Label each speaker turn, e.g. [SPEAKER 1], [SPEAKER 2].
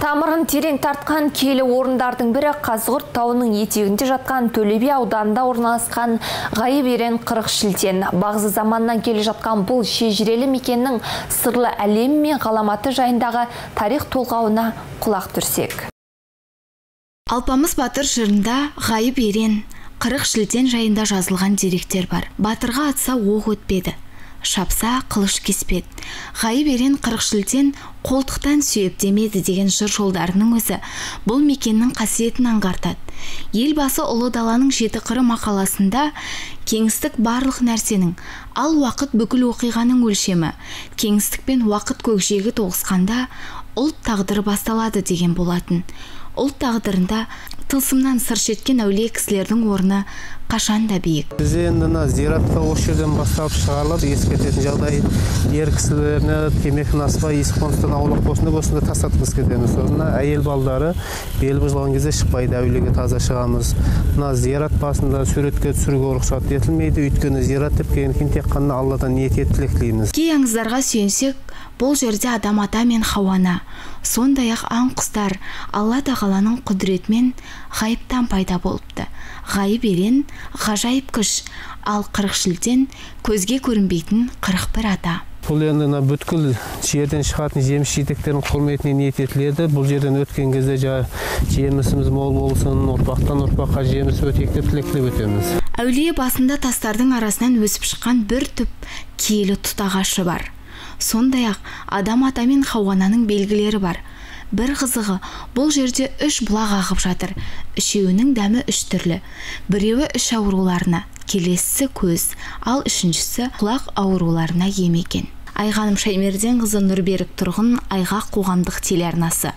[SPEAKER 1] Тамырын терең тартқан келі орындардың бірі Қазғұрт тауының етегінде жатқан Төлебе ауданында орналасқан ғайып ерен қырық шілтен. Бағзы заманнан келе жатқан бұл шежірелі мекеннің сырлы әлем мен ғаламаты жайындағы тарих толғауына құлақ түрсек.
[SPEAKER 2] Алпамыс батыр жырында ғайып ерен қырық шілтен жайында жазылған деректер бар. Батырға атса оқ өтпеді шапса қылыш кеспеді ғайып ерен қырық шілтен қолтықтан сүйеп демеді деген жыр жолдарының өзі бұл мекеннің қасиетін аңғартады. Елбасы ұлы даланың жеті қыры мақаласында кеңістік барлық нәрсенің ал уақыт бүкіл оқиғаның өлшемі кеңістік пен уақыт көкжиегі тоғысқанда ұлт тағдыры басталады деген болатын. Ұлт тағдырында тылсымнан сыр шерткен әулие кісілердің орны қашан да биік.
[SPEAKER 3] Біз енді мына зиратқа осы жерден басталып шығарылады ескертетін жағдай ер кісілеріне темекіні аспай есік қоныстан аулақ болсын деп осында тастатқымыз кетеміз. Сосын әйел балдары бел бұзылған кезде шықпайды әулиеге таза шығамыз. Мына зират басында суретке түсіруге рұқсат етілмейді. Өйткені зират деп келген кейін тек қана алладан ниет етіп тілек тілейміз.
[SPEAKER 2] Кей аңыздарға сүйенсек бұл жерде адам ата мен хауана сондай ақ аң құстар алла тағаланың құдіретімен ғайыптан пайда болыпты. Ғайып ерен ғажайып күш ал қырық шілтен көзге көрінбейтін қырық бір ата.
[SPEAKER 3] Бұл енді мына бүткіл жерден шығатын жеміс жидектердің құрметіне ниет етіледі. Бұл жерден өткен кезде жаңағы жемісіміз мол болсын ұрпақтан ұрпаққа жеміс өтейік деп тілек тілеп өтеміз.
[SPEAKER 2] Әулие басында тастардың арасынан өсіп шыққан бір түп киелі тұт ағашы бар. Сондай ақ адам ата мен хауананың белгілері бар. Бір қызығы бұл жерде үш бұлақ ағып жатыр. Үшеуінің дәмі үш түрлі. Біреуі іш ауруларына келесісі көз ал үшіншісі құлақ ауруларына ем екен. Айғаным шаймерденқызы нұрберік тұрғын айғақ қоғамдық телеарнасы.